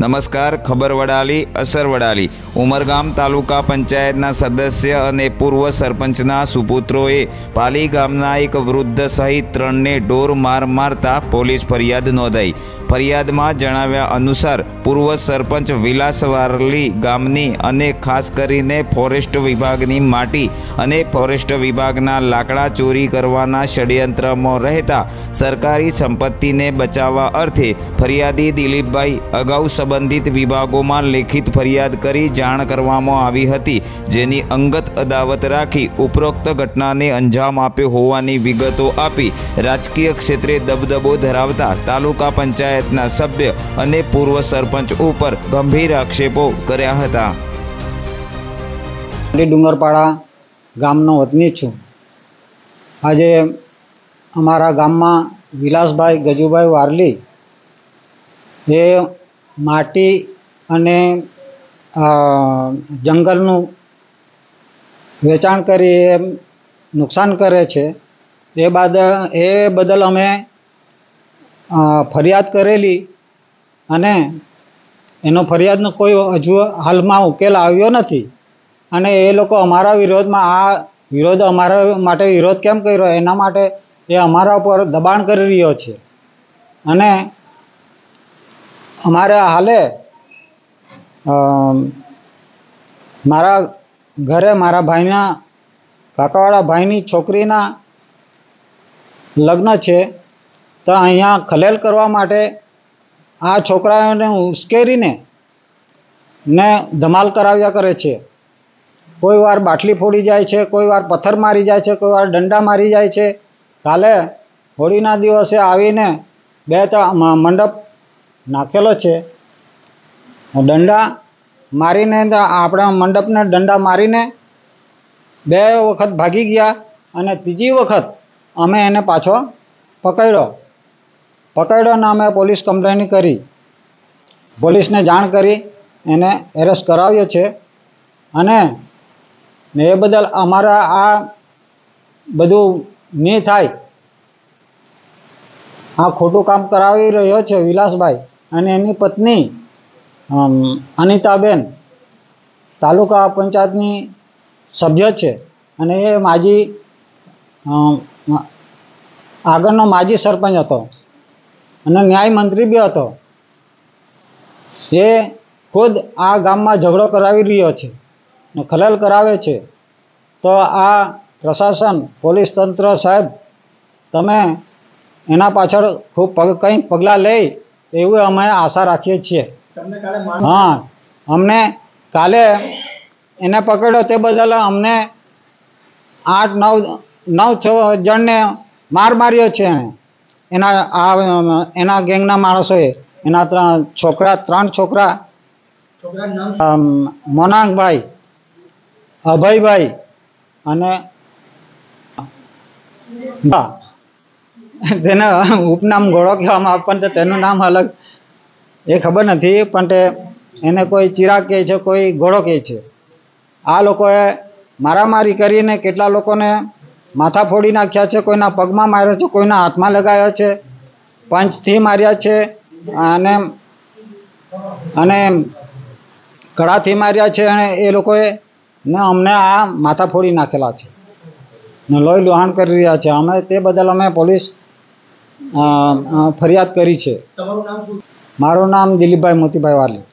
નમસ્કાર, ખબર વડાલી, અસર વડાલી. ઉમરગામ તાલુકા પંચાયતના સદસ્ય અને પૂર્વ સરપંચના સુપુત્રોએ પાલી ગામના એક વૃદ્ધ સહિત ત્રણને ઢોર માર મારતા પોલીસ ફરિયાદ નોંધાઈ. ફરિયાદમાં જણાવ્યા અનુસાર, પૂર્વ સરપંચ વિલાસવારલી ગામની અને ખાસ કરીને ફોરેસ્ટ વિભાગની માટી અને ફોરેસ્ટ વિભાગના લાકડા ચોરી કરવાના ષડયંત્રમાં રહેતા સરકારી સંપત્તિને બચાવવા અર્થે ફરિયાદી દિલીપભાઈ અગાઉ સંબંધિત વિભાગોમાં લેખિત ફરિયાદ કરી જાણ કરવામાં આવી હતી, જેની અંગત અદાવત રાખી ઉપરોક્ત ઘટનાને અંજામ આપ્યો હોવાની વિગતો આપી, રાજકીય ક્ષેત્રે દબદબો ધરાવતા તાલુકા પંચાયતના સભ્ય અને પૂર્વ સરપંચ ઉપર ગંભીર આક્ષેપો કર્યા હતા. ડુંગરપાડા ગામનો વતની છું. આજે અમારા ગામમાં વિલાસભાઈ ગજુભાઈ વારલી એ માટી અને જંગલનું વેચાણ કરી નુકસાન કરે છે. એ બાદ, એ બદલ અમે ફરિયાદ કરેલી અને એનો ફરિયાદનો કોઈ હજુ હાલમાં ઉકેલ આવ્યો નથી. અને એ લોકો અમારા વિરોધમાં આ વિરોધ અમારા માટે વિરોધ કેમ કર્યો? એના માટે એ અમારા ઉપર દબાણ કરી રહ્યો છે. અને અમારે હાલે મારા ઘરે મારા ભાઈના કાકાવાળા ભાઈની છોકરીના લગ્ન છે. તો અહીંયા ખલેલ કરવા માટે આ છોકરાઓને ઉશ્કેરીને ને ધમાલ કરાવ્યા કરે છે. કોઈ વાર બાટલી ફોડી જાય છે, કોઈ વાર પથ્થર મારી જાય છે, કોઈ વાર દંડા મારી જાય છે. કાલે હોળીના દિવસે આવીને બે મંડપ નાખેલો છે. દંડા મારીને આપણા મંડપને દંડા મારીને બે વખત ભાગી ગયા અને ત્રીજી વખત અમે એને પાછો પકડ્યો. પકડ્યો નામે પોલીસ કમ્પ્લેન કરી. પોલીસને જાણ કરી, એને એરેસ્ટ કરાવ્યો છે. અને એ બદલ અમારા આ બધું નહીં થાય. આ ખોટું કામ કરાવી રહ્યો છે વિલાસભાઈ અને એની પત્ની અનિતાબેન. તાલુકા પંચાયતની સભ્ય છે અને એ માજી આગળનો માજી સરપંચ હતો. અને ન્યાય મંત્રી બી હતો. એ ખુદ આ ગામમાં ઝઘડો કરાવી રહ્યો છે ને ખલેલ કરાવે છે. તો આ પ્રશાસન પોલીસ તંત્ર સાહેબ તમે એના પાછળ ખૂબ પગ કંઈ પગલાં લે એવું અમે આશા રાખીએ છીએ. હા અમને કાલે એને પકડ્યો તે બદલ અમને આઠ નવ નવ છ જણને માર માર્યો છે એણે. એના આ એના ગેંગના માણસોએ એના ત્રણ છોકરા ત્રણ છોકરા મોનાંગભાઈ અભયભાઈ અને તેને ઉપનામ ઘોડો કહેવામાં આવે પણ તેનું નામ અલગ. એ ખબર નથી પણ તે એને કોઈ ચિરાગ કહે છે કોઈ ઘોડો કહે છે. આ લોકોએ મારામારી કરીને કેટલા લોકોને માથા ફોડી નાખ્યા છે કોઈના પગમાં માર્યો છે કોઈના હાથમાં લગાવ્યા છે પંચથી માર્યા છે અને અને કડાથી માર્યા છે અને એ લોકોએ ને અમને આ માથા ફોડી નાખેલા છે. ને લોહી લોહાણ કરી રહ્યા છે. અમે તે બદલ અમે પોલીસ ફરિયાદ કરી છે. મારું નામ દિલીપભાઈ મોતીભાઈ વાલી.